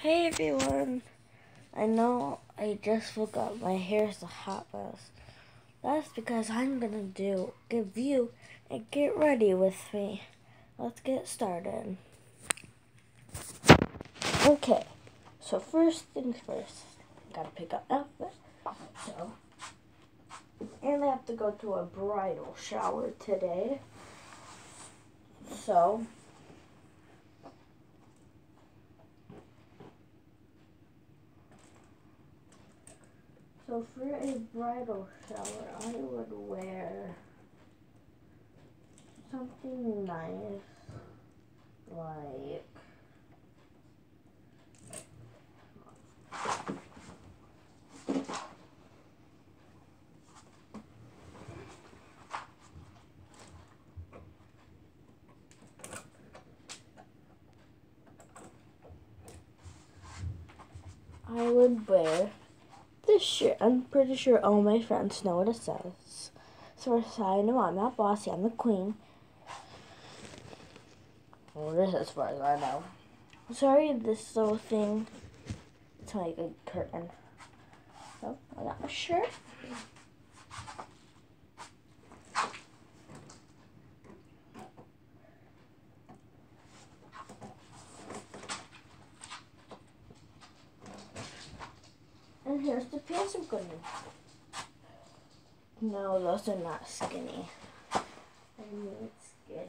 Hey everyone! I know I just forgot my hair is a hot mess. That's because I'm gonna do give you and get ready with me. Let's get started. Okay, so first things first, I gotta pick up outfit. So, and I have to go to a bridal shower today. So, So for a bridal shower, I would wear something nice, like I would wear this shirt. I'm pretty sure all my friends know what it says. So I know I'm not bossy, I'm the queen. Well, this is as far as I know. Sorry, this little thing. It's like a curtain. So I got my shirt. And here's the pants I'm going to No, those are not skinny. I need skinny.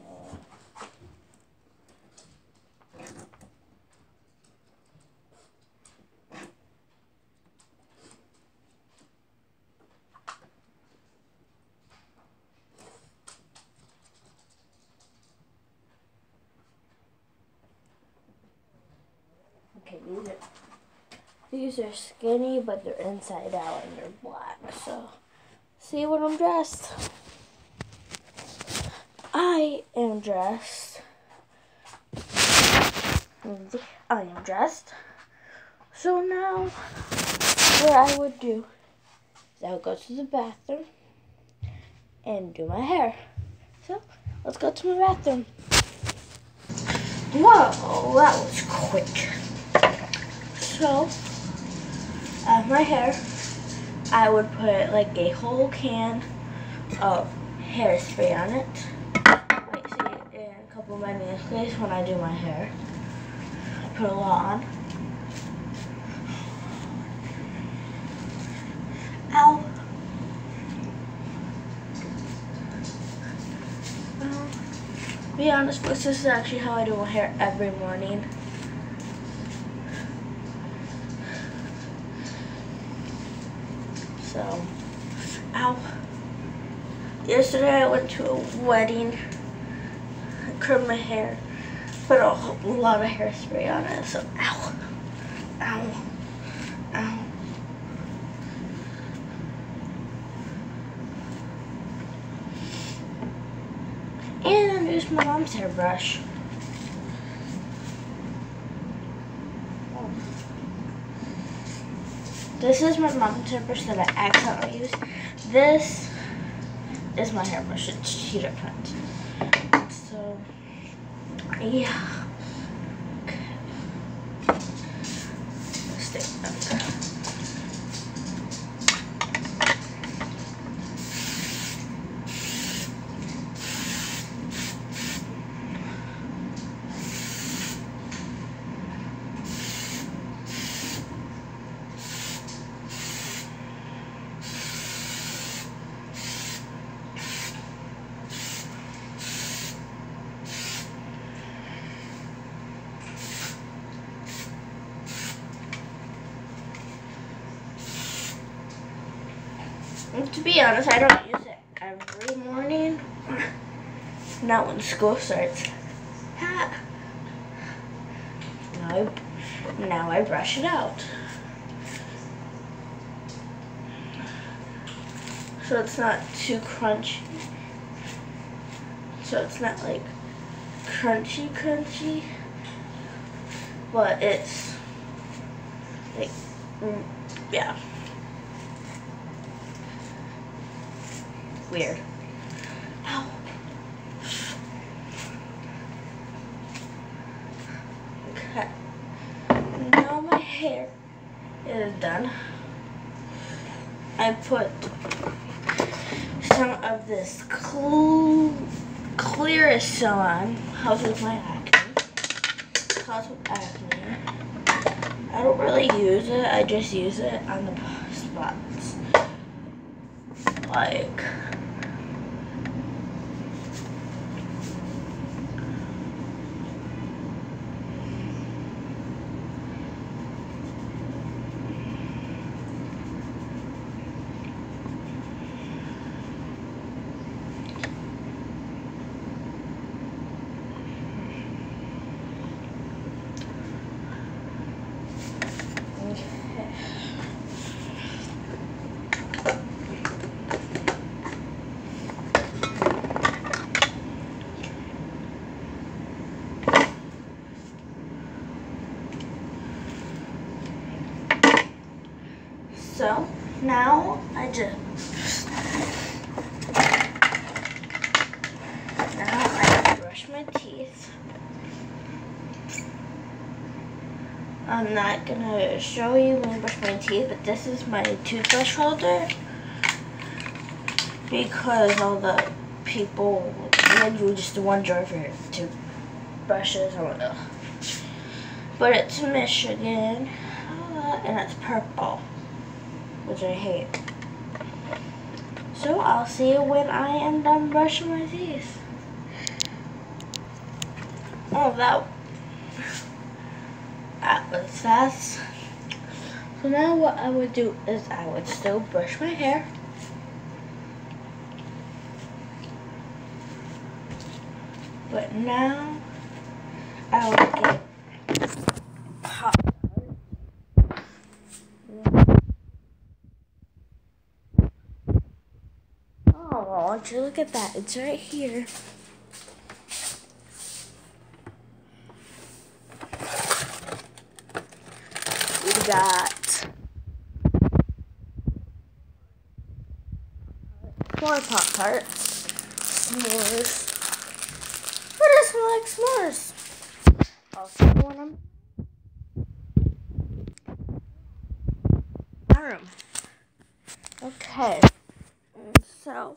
Okay, these are these are skinny, but they're inside out and they're black. So, see what I'm dressed. I am dressed. I am dressed. So now, what I would do is I would go to the bathroom and do my hair. So, let's go to my bathroom. Whoa, that was quick. So, of my hair, I would put like a whole can of hairspray on it. Like see in a couple of my nails when I do my hair. I put a lot on. Ow. be honest, this is actually how I do my hair every morning. So, ow. Yesterday I went to a wedding. I curled my hair. Put a whole lot of hairspray on it. So, ow. Ow. Ow. And I used my mom's hairbrush. This is my mom's hairbrush that I accidentally used. This is my hairbrush. It's cheetah print. So, yeah. To be honest, I don't use it every morning. Not when school starts. Now I, now I brush it out. So it's not too crunchy. So it's not like crunchy crunchy. But it's like, mm, yeah. Weird. Ow. Okay. Now my hair is done, I put some of this cl clearest on. Helps with my acne. Helps with acne. I don't really use it. I just use it on the spots. Like So now I just now I brush my teeth. I'm not gonna show you when I brush my teeth, but this is my toothbrush holder because all the people would just wonder if your toothbrushes or whatever. But it's Michigan uh, and it's purple which I hate. So I'll see you when I am done brushing my teeth. Oh, that, that was fast. So now what I would do is I would still brush my hair. But now I will get want you look at that. It's right here. We got more Pop Tarts, s'mores. What does smell like s'mores? Also, want them. room. Okay, so.